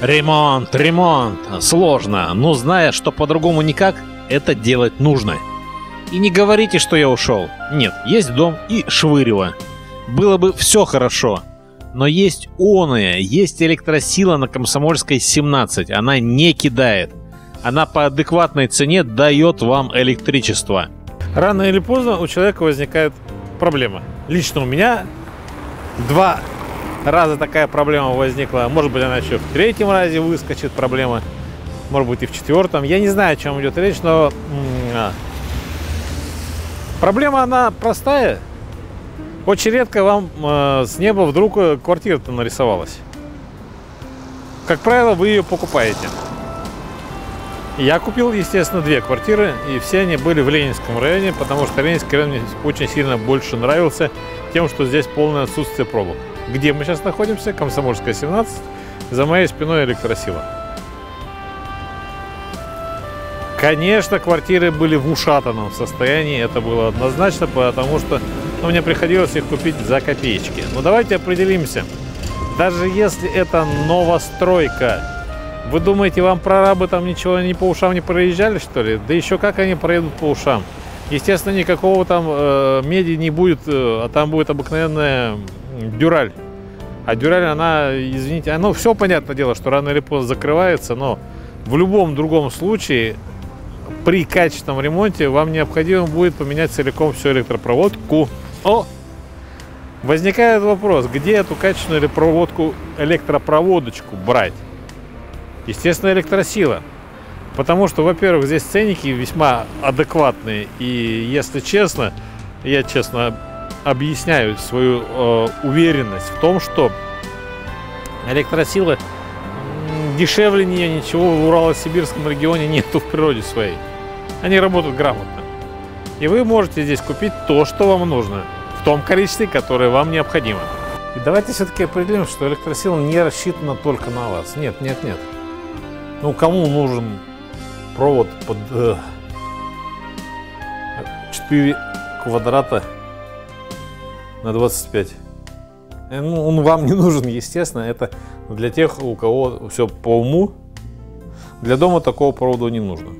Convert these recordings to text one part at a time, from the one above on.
Ремонт, ремонт. Сложно, но зная, что по-другому никак, это делать нужно. И не говорите, что я ушел. Нет, есть дом и швырево. Было бы все хорошо. Но есть оная, есть электросила на Комсомольской 17. Она не кидает. Она по адекватной цене дает вам электричество. Рано или поздно у человека возникает проблема. Лично у меня два раза такая проблема возникла. Может быть, она еще в третьем разе выскочит проблема. Может быть, и в четвертом. Я не знаю, о чем идет речь, но а. проблема, она простая. Очень редко вам э, с неба вдруг э, квартира-то нарисовалась. Как правило, вы ее покупаете. Я купил, естественно, две квартиры, и все они были в Ленинском районе, потому что Ленинский район мне очень сильно больше нравился тем, что здесь полное отсутствие пробок. Где мы сейчас находимся? Комсомольская, 17. За моей спиной электросила. Конечно, квартиры были в ушатанном состоянии, это было однозначно, потому что ну, мне приходилось их купить за копеечки. Но давайте определимся. Даже если это новостройка, вы думаете, вам прорабы там ничего не по ушам не проезжали, что ли? Да еще как они проедут по ушам? Естественно, никакого там э, меди не будет, э, а там будет обыкновенная дюраль. А дюраль, она, извините, ну все понятное дело, что рано или поздно закрывается, но в любом другом случае при качественном ремонте вам необходимо будет поменять целиком всю электропроводку. О! Возникает вопрос, где эту качественную электропроводку, электропроводочку брать? Естественно, электросила. Потому что, во-первых, здесь ценники весьма адекватные. И, если честно, я честно объясняю свою э, уверенность в том, что электросила дешевле нее ничего в Урало-Сибирском регионе нету в природе своей. Они работают грамотно. И вы можете здесь купить то, что вам нужно, в том количестве, которое вам необходимо. И давайте все-таки определим, что электросила не рассчитана только на вас. Нет, нет, нет. Ну, кому нужен провод под э, 4 квадрата на 25? Э, ну, он вам не нужен, естественно. Это для тех, у кого все по уму. Для дома такого провода не нужно.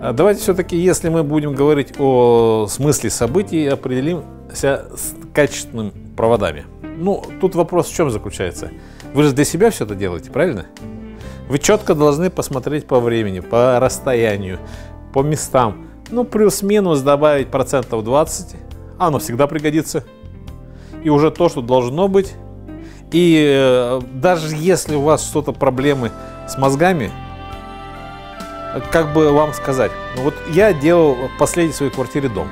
А давайте все-таки, если мы будем говорить о смысле событий, определимся с качественными проводами. Ну, тут вопрос в чем заключается? Вы же для себя все это делаете, правильно? Вы четко должны посмотреть по времени, по расстоянию, по местам. Ну, плюс-минус добавить процентов 20. Оно всегда пригодится. И уже то, что должно быть. И э, даже если у вас что-то проблемы с мозгами, как бы вам сказать, ну вот я делал в последней своей квартире дом.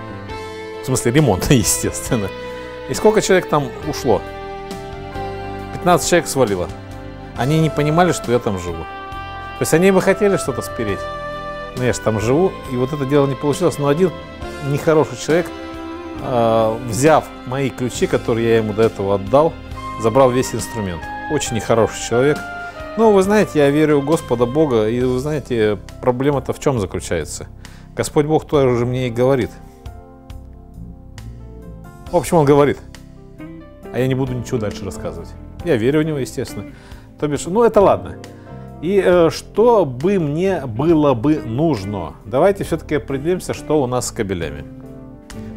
В смысле ремонт, естественно. И сколько человек там ушло? 15 человек свалило. Они не понимали, что я там живу. То есть они бы хотели что-то спереть. Но я же там живу, и вот это дело не получилось. Но один нехороший человек, э, взяв мои ключи, которые я ему до этого отдал, забрал весь инструмент. Очень нехороший человек. Ну, вы знаете, я верю в Господа Бога, и вы знаете, проблема-то в чем заключается? Господь Бог тоже мне и говорит. В общем, Он говорит, а я не буду ничего дальше рассказывать. Я верю в Него, естественно. То бишь, ну это ладно. И э, что бы мне было бы нужно? Давайте все-таки определимся, что у нас с кабелями.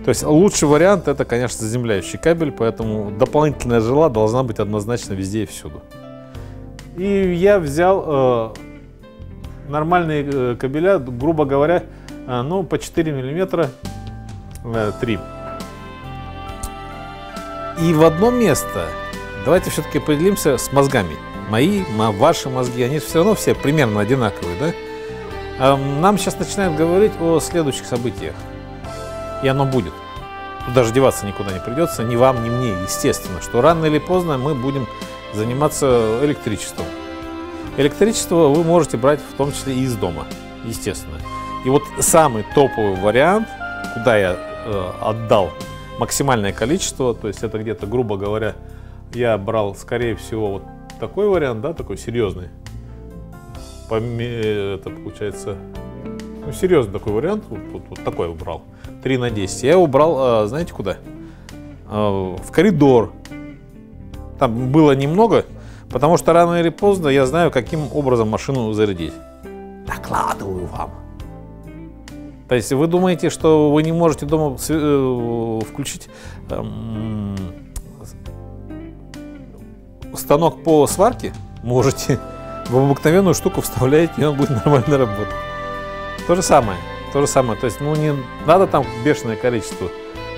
То есть лучший вариант это, конечно, заземляющий кабель, поэтому дополнительная жила должна быть однозначно везде и всюду. И я взял э, нормальные э, кабеля, грубо говоря, э, ну по 4 миллиметра э, 3. И в одно место давайте все-таки определимся с мозгами мои, ваши мозги, они все равно все примерно одинаковые, да? Нам сейчас начинают говорить о следующих событиях. И оно будет. Тут даже деваться никуда не придется, ни вам, ни мне, естественно, что рано или поздно мы будем заниматься электричеством. Электричество вы можете брать в том числе и из дома, естественно. И вот самый топовый вариант, куда я э, отдал максимальное количество, то есть это где-то, грубо говоря, я брал, скорее всего, вот такой вариант, да, такой серьезный. Это получается, ну, серьезный такой вариант, вот, вот, вот такой убрал. 3 на 10. Я убрал, а, знаете куда? А, в коридор. Там было немного, Потому что рано или поздно я знаю, каким образом машину зарядить. Докладываю вам. То есть вы думаете, что вы не можете дома э, включить эм, станок по сварке? Можете. В обыкновенную штуку вставляете, и он будет нормально работать. То же самое. То же самое. То есть, ну, не надо там бешеное количество.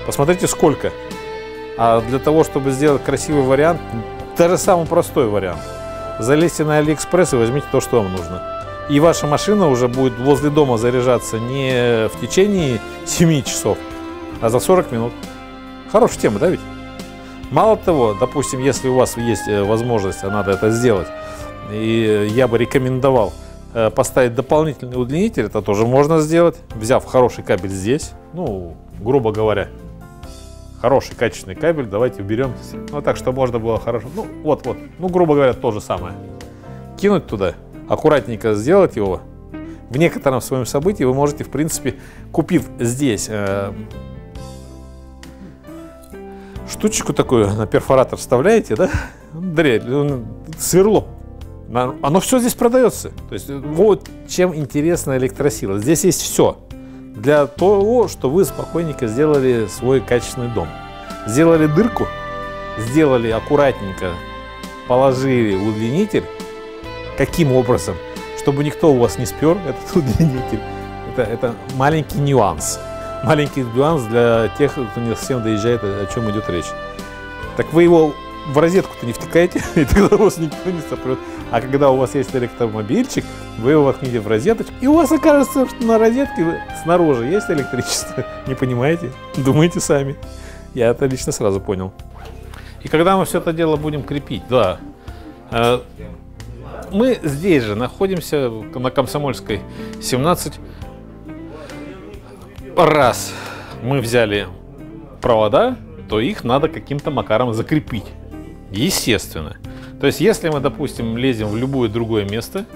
Посмотрите, сколько. А для того, чтобы сделать красивый вариант, даже самый простой вариант. Залезьте на Алиэкспресс и возьмите то, что вам нужно. И ваша машина уже будет возле дома заряжаться не в течение 7 часов, а за 40 минут. Хорошая тема, да ведь? Мало того, допустим, если у вас есть э, возможность, а надо это сделать, и я бы рекомендовал поставить дополнительный удлинитель, это тоже можно сделать, взяв хороший кабель здесь, ну, грубо говоря, хороший качественный кабель, давайте уберем, ну так, что можно было хорошо, ну вот, вот, ну, грубо говоря, то же самое. Кинуть туда, аккуратненько сделать его, в некотором своем событии вы можете, в принципе, купив здесь э, штучку такую на перфоратор вставляете, да, дрель, сверло, оно все здесь продается. То есть вот чем интересна электросила. Здесь есть все для того, что вы спокойненько сделали свой качественный дом. Сделали дырку, сделали аккуратненько, положили удлинитель, Каким образом? Чтобы никто у вас не спер этот удлинитель. Это, это маленький нюанс. Маленький нюанс для тех, кто не совсем доезжает, о чем идет речь. Так вы его в розетку-то не втыкаете, и тогда у вас никто не сопрет. А когда у вас есть электромобильчик, вы его воткните в розеточку, и у вас окажется, что на розетке снаружи есть электричество. Не понимаете? Думайте сами. Я это лично сразу понял. И когда мы все это дело будем крепить, да, э, мы здесь же находимся на Комсомольской 17. Раз мы взяли провода, то их надо каким-то макаром закрепить. Естественно. То есть, если мы, допустим, лезем в любое другое место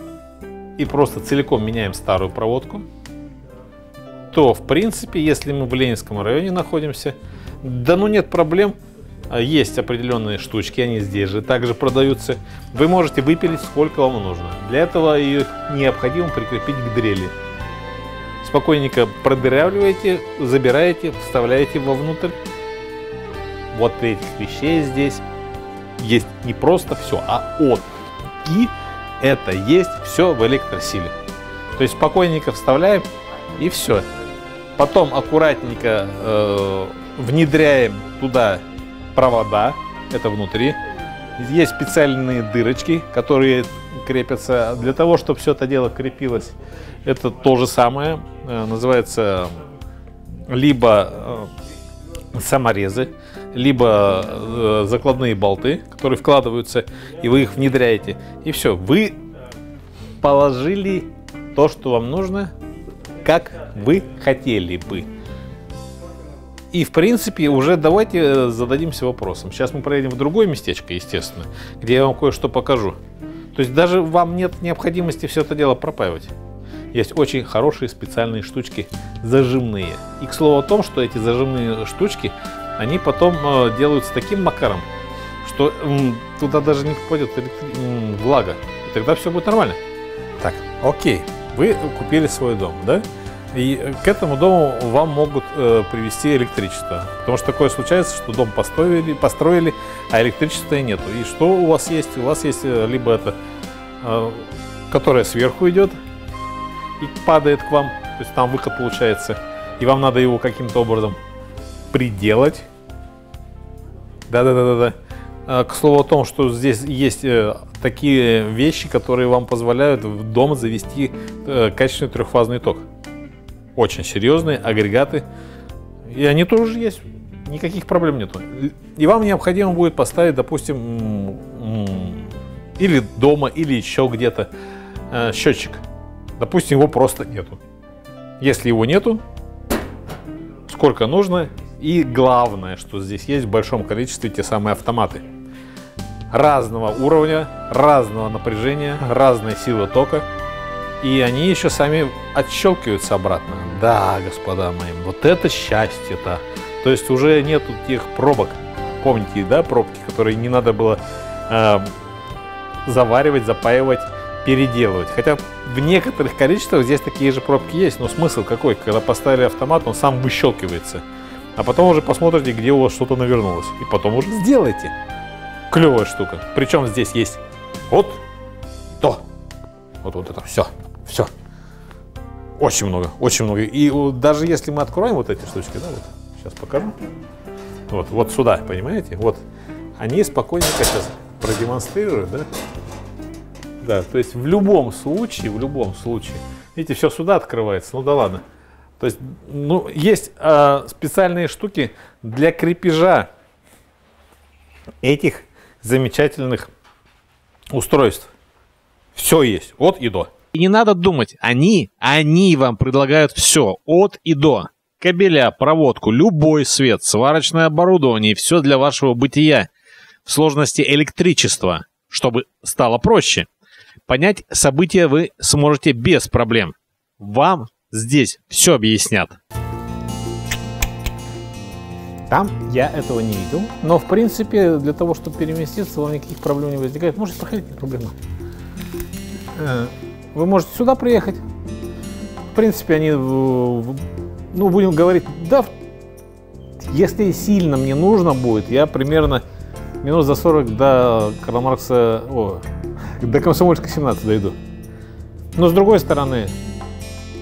и просто целиком меняем старую проводку, то, в принципе, если мы в Ленинском районе находимся, да ну нет проблем, а, есть определенные штучки, они здесь же также продаются. Вы можете выпилить сколько вам нужно. Для этого их необходимо прикрепить к дрели. Спокойненько продырявливаете, забираете, вставляете вовнутрь. Вот этих вещей здесь есть не просто все, а от. И это есть все в электросиле. То есть спокойненько вставляем и все. Потом аккуратненько э, внедряем туда провода, это внутри. Есть специальные дырочки, которые крепятся. Для того, чтобы все это дело крепилось, это то же самое. Э, называется либо э, саморезы, либо э, закладные болты, которые вкладываются, и вы их внедряете. И все, вы положили то, что вам нужно, как вы хотели бы. И, в принципе, уже давайте э, зададимся вопросом. Сейчас мы проедем в другое местечко, естественно, где я вам кое-что покажу. То есть даже вам нет необходимости все это дело пропаивать. Есть очень хорошие специальные штучки зажимные. И к слову о том, что эти зажимные штучки, они потом э, делаются таким макаром, что туда даже не попадет влага. И тогда все будет нормально. Так, окей, вы купили свой дом, да? И к этому дому вам могут э, привести электричество. Потому что такое случается, что дом построили, построили, а электричества и нету. И что у вас есть? У вас есть э, либо это, э, которое сверху идет и падает к вам, то есть там выход получается, и вам надо его каким-то образом приделать. Да-да-да-да-да. А, к слову о том, что здесь есть э, такие вещи, которые вам позволяют в дом завести э, качественный трехфазный ток очень серьезные агрегаты. И они тоже есть. Никаких проблем нету. И вам необходимо будет поставить, допустим, или дома, или еще где-то э, счетчик. Допустим, его просто нету. Если его нету, сколько нужно. И главное, что здесь есть в большом количестве те самые автоматы. Разного уровня, разного напряжения, разной силы тока – и они еще сами отщелкиваются обратно. Да, господа мои, вот это счастье-то. То есть уже нету тех пробок. Помните, да, пробки, которые не надо было э, заваривать, запаивать, переделывать. Хотя в некоторых количествах здесь такие же пробки есть, но смысл какой? Когда поставили автомат, он сам выщелкивается. А потом уже посмотрите, где у вас что-то навернулось. И потом уже сделайте. Клевая штука. Причем здесь есть вот то. Вот, вот это все. Все. Очень много, очень много. И даже если мы откроем вот эти штучки, да, вот, сейчас покажу. Вот, вот сюда, понимаете? Вот. Они спокойненько сейчас продемонстрируют, да? Да, то есть в любом случае, в любом случае, видите, все сюда открывается, ну да ладно. То есть, ну, есть э, специальные штуки для крепежа этих замечательных устройств. Все есть, от и до. И не надо думать, они, они вам предлагают все, от и до. Кабеля, проводку, любой свет, сварочное оборудование, все для вашего бытия. В сложности электричества, чтобы стало проще. Понять события вы сможете без проблем. Вам здесь все объяснят. Там я этого не видел, но в принципе для того, чтобы переместиться, вам никаких проблем не возникает. Можете проходить, не проблема. Э, вы можете сюда приехать. В принципе, они, ну, будем говорить, да, если сильно мне нужно будет, я примерно минут за 40 до Карла Маркса, о, до Комсомольска 17 дойду. Но с другой стороны,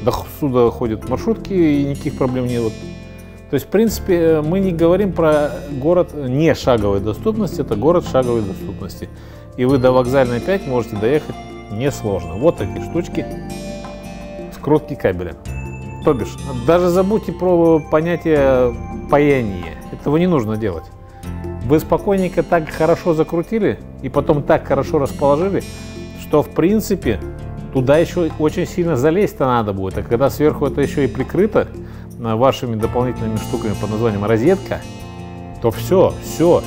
до сюда ходят маршрутки и никаких проблем нет. Вот. То есть, в принципе, мы не говорим про город не шаговой доступности, это город шаговой доступности. И вы до вокзальной 5 можете доехать несложно. Вот такие штучки, скрутки кабеля. То бишь, даже забудьте про понятие паяние. Этого не нужно делать. Вы спокойненько так хорошо закрутили и потом так хорошо расположили, что в принципе туда еще очень сильно залезть-то надо будет. А когда сверху это еще и прикрыто э, вашими дополнительными штуками под названием розетка, то все, все,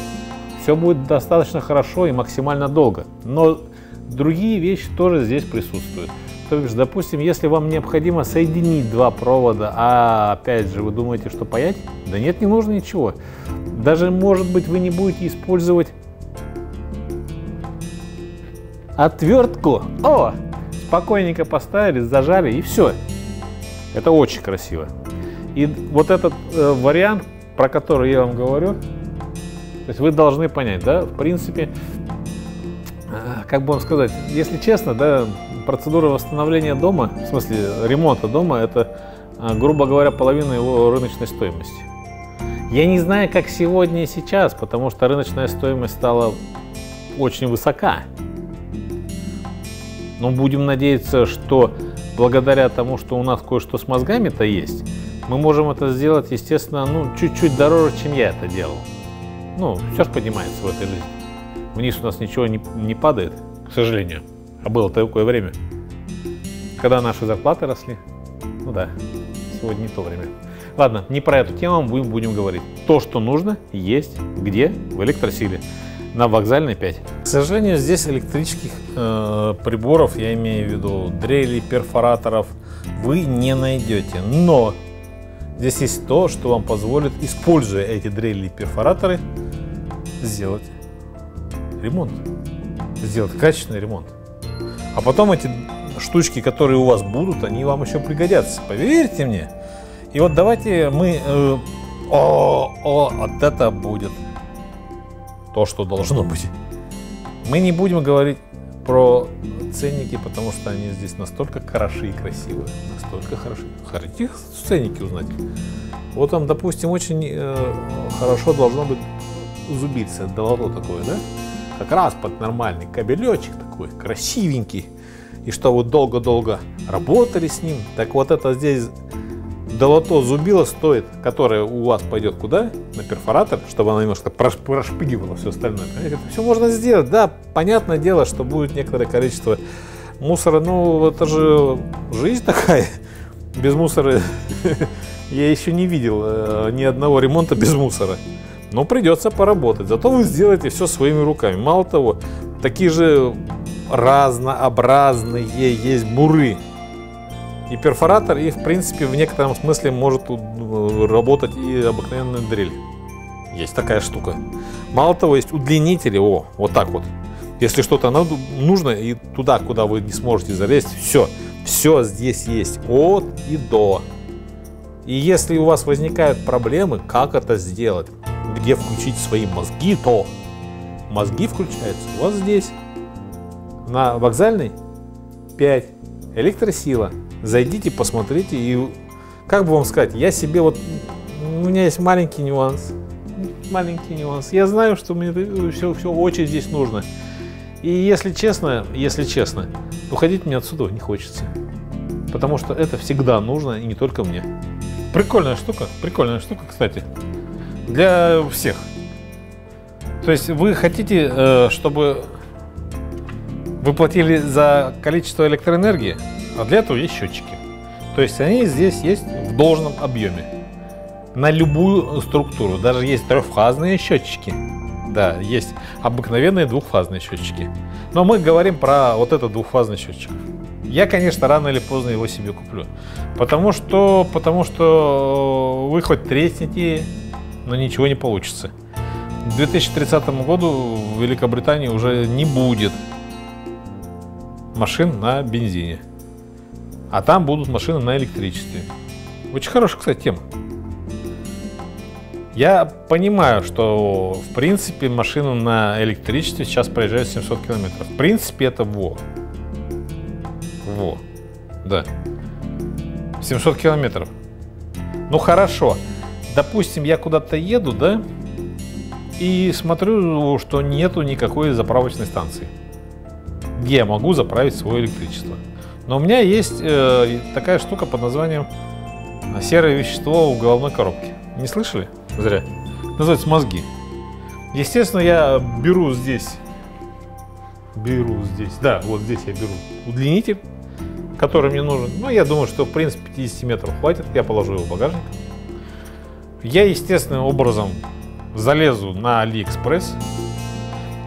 все будет достаточно хорошо и максимально долго. Но другие вещи тоже здесь присутствуют. То есть, допустим, если вам необходимо соединить два провода, а опять же вы думаете, что паять? Да нет, не нужно ничего. Даже, может быть, вы не будете использовать отвертку. О! Спокойненько поставили, зажали и все. Это очень красиво. И вот этот э, вариант, про который я вам говорю, то есть вы должны понять, да, в принципе, э, как бы вам сказать, если честно, да, процедура восстановления дома, в смысле ремонта дома, это, э, грубо говоря, половина его рыночной стоимости. Я не знаю, как сегодня и сейчас, потому что рыночная стоимость стала очень высока. Но будем надеяться, что благодаря тому, что у нас кое-что с мозгами-то есть, мы можем это сделать, естественно, ну, чуть-чуть дороже, чем я это делал. Ну, все же поднимается в этой жизни. Вниз у нас ничего не, не падает, к сожалению. А было такое время, когда наши зарплаты росли. Ну да, сегодня не то время. Ладно, не про эту тему мы будем говорить. То, что нужно, есть где? В электросиле. На вокзальной 5. К сожалению, здесь электрических э, приборов, я имею в виду дрелей, перфораторов, вы не найдете. Но здесь есть то, что вам позволит, используя эти дрели и перфораторы, сделать ремонт. Сделать качественный ремонт. А потом эти штучки, которые у вас будут, они вам еще пригодятся. Поверьте мне. И вот давайте мы... Э, о, о, вот это будет то, что должно быть. Мы не будем говорить про ценники, потому что они здесь настолько хороши и красивые. Настолько хороши. Хотите ценники узнать? Вот там, допустим, очень э, хорошо должно быть зубиться, долото такое, да? Как раз под нормальный кабелечек такой, красивенький. И что вы долго-долго работали с ним. Так вот это здесь долото зубило стоит, которое у вас пойдет куда? На перфоратор, чтобы она немножко прошпыгивала все остальное. Это все можно сделать. Да, понятное дело, что будет некоторое количество мусора. Ну, это же жизнь такая. Без мусора я еще не видел э, ни одного ремонта без мусора. Но придется поработать. Зато вы сделаете все своими руками. Мало того, такие же разнообразные есть буры и перфоратор, и в принципе в некотором смысле может э, работать и обыкновенная дрель. Есть такая штука. Мало того, есть удлинители, о, вот так вот. Если что-то нужно и туда, куда вы не сможете залезть, все, все здесь есть от и до. И если у вас возникают проблемы, как это сделать, где включить свои мозги, то мозги включаются вас здесь. На вокзальной 5. Электросила. Зайдите, посмотрите и как бы вам сказать, я себе вот у меня есть маленький нюанс. Маленький нюанс. Я знаю, что мне все, все очень здесь нужно. И если честно, если честно, уходить мне отсюда не хочется. Потому что это всегда нужно, и не только мне. Прикольная штука, прикольная штука, кстати. Для всех. То есть вы хотите, э, чтобы вы платили за количество электроэнергии, а для этого есть счетчики. То есть они здесь есть в должном объеме. На любую структуру. Даже есть трехфазные счетчики. Да, есть обыкновенные двухфазные счетчики. Но мы говорим про вот этот двухфазный счетчик. Я, конечно, рано или поздно его себе куплю. Потому что, потому что вы хоть тресните, но ничего не получится. К 2030 году в Великобритании уже не будет машин на бензине. А там будут машины на электричестве. Очень хорошая, кстати, тема. Я понимаю, что в принципе машина на электричестве сейчас проезжает 700 километров. В принципе это во. Во. Да. 700 километров. Ну хорошо. Допустим, я куда-то еду, да? И смотрю, что нету никакой заправочной станции, где я могу заправить свое электричество. Но у меня есть э, такая штука под названием серое вещество в головной коробке. Не слышали? Зря. Называется мозги. Естественно, я беру здесь, беру здесь, да, вот здесь я беру удлинитель, который мне нужен. Ну, я думаю, что в принципе 50 метров хватит. Я положу его в багажник. Я естественным образом залезу на Алиэкспресс,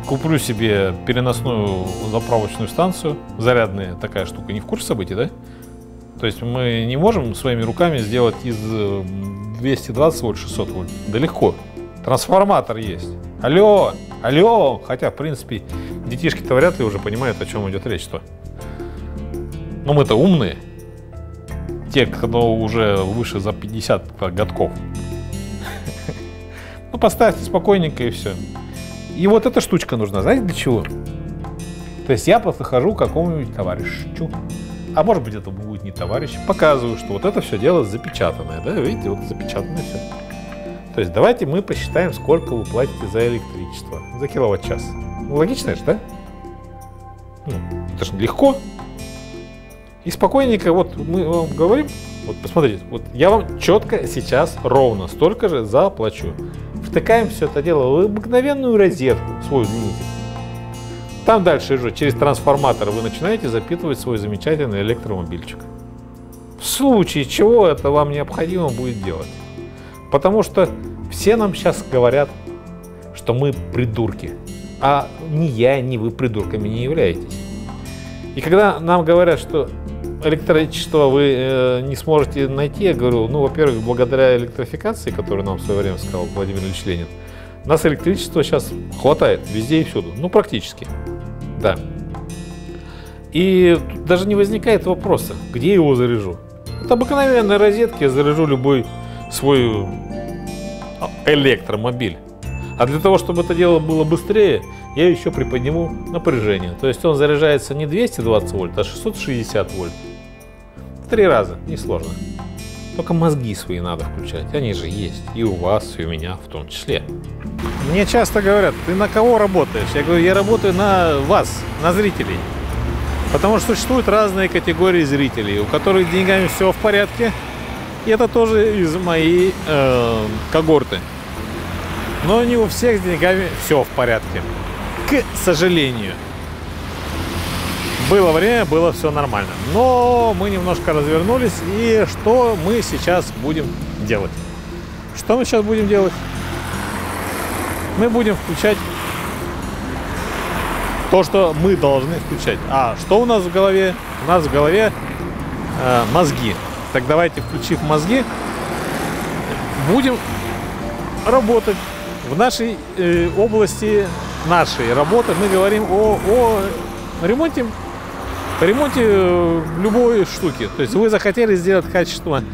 куплю себе переносную заправочную станцию, зарядная такая штука, не в курсе событий, да? То есть мы не можем своими руками сделать из э, 220 вольт 600 вольт. Да легко. Трансформатор есть. Алло, алло. Хотя, в принципе, детишки-то вряд ли уже понимают, о чем идет речь-то. Но мы-то умные. Те, кто уже выше за 50 годков. Ну, поставьте спокойненько и все. И вот эта штучка нужна, знаете, для чего? То есть я подхожу к какому-нибудь товарищу, а может быть это будет не товарищ, показываю, что вот это все дело запечатанное, да, видите, вот запечатанное все. То есть давайте мы посчитаем, сколько вы платите за электричество, за киловатт-час. Ну, логично же, да? Ну, это же легко. И спокойненько, вот мы вам говорим, вот посмотрите, вот я вам четко сейчас ровно столько же заплачу. Втыкаем все это дело в обыкновенную розетку, свой удлинитель. Там дальше уже через трансформатор вы начинаете запитывать свой замечательный электромобильчик. В случае чего это вам необходимо будет делать. Потому что все нам сейчас говорят, что мы придурки. А ни я, ни вы придурками не являетесь. И когда нам говорят, что электричество вы э, не сможете найти, я говорю, ну, во-первых, благодаря электрификации, которую нам в свое время сказал Владимир Ильич Ленин, нас электричества сейчас хватает везде и всюду. Ну, практически. Да. И тут даже не возникает вопроса, где я его заряжу. Это обыкновенная розетка, я заряжу любой свой а, электромобиль. А для того, чтобы это дело было быстрее, я еще приподниму напряжение. То есть он заряжается не 220 вольт, а 660 вольт. Три раза, несложно. Только мозги свои надо включать, они же есть. И у вас, и у меня в том числе. Мне часто говорят, ты на кого работаешь? Я говорю, я работаю на вас, на зрителей. Потому что существуют разные категории зрителей, у которых деньгами все в порядке. И это тоже из моей э, когорты. Но не у всех с деньгами все в порядке. К сожалению. Было время, было все нормально. Но мы немножко развернулись. И что мы сейчас будем делать? Что мы сейчас будем делать? Мы будем включать то, что мы должны включать. А что у нас в голове? У нас в голове э, мозги. Так давайте, включив мозги, будем работать в нашей э, области нашей работы мы говорим о, о ремонте, ремонте э, любой штуки. То есть вы захотели сделать качественно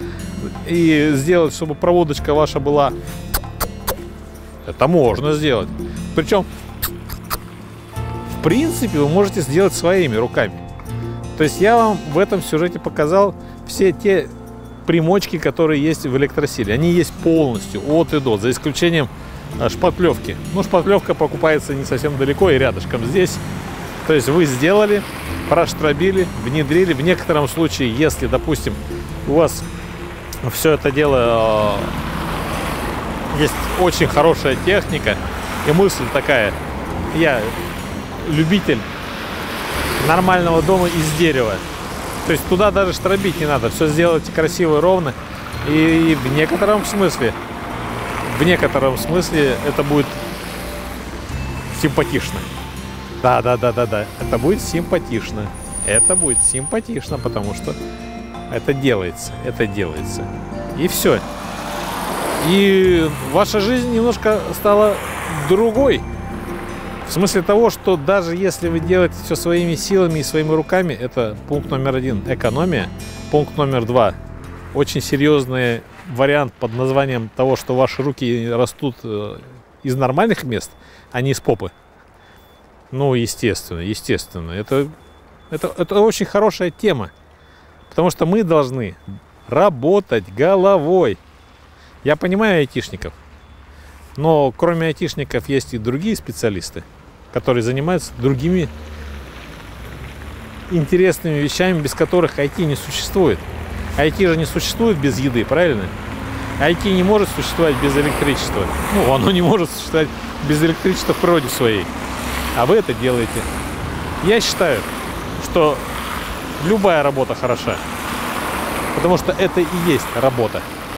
и сделать, чтобы проводочка ваша была. Это можно сделать. Причем, в принципе, вы можете сделать своими руками. То есть я вам в этом сюжете показал все те примочки, которые есть в электросиле. Они есть полностью, от и до, за исключением шпатлевки. Ну, шпатлевка покупается не совсем далеко и рядышком здесь. То есть вы сделали, проштробили, внедрили. В некотором случае, если, допустим, у вас все это дело э, есть очень хорошая техника и мысль такая, я любитель нормального дома из дерева. То есть туда даже штробить не надо, все сделать красиво и ровно. И в некотором смысле, в некотором смысле это будет симпатично. Да, да, да, да, да. Это будет симпатично. Это будет симпатично, потому что это делается, это делается. И все. И ваша жизнь немножко стала другой. В смысле того, что даже если вы делаете все своими силами и своими руками, это пункт номер один – экономия. Пункт номер два – очень серьезный вариант под названием того, что ваши руки растут э, из нормальных мест, а не из попы. Ну, естественно, естественно. Это, это, это очень хорошая тема. Потому что мы должны работать головой. Я понимаю айтишников. Но кроме айтишников есть и другие специалисты которые занимаются другими интересными вещами, без которых IT не существует. IT же не существует без еды, правильно? IT не может существовать без электричества. Ну, оно не может существовать без электричества в природе своей. А вы это делаете. Я считаю, что любая работа хороша. Потому что это и есть работа.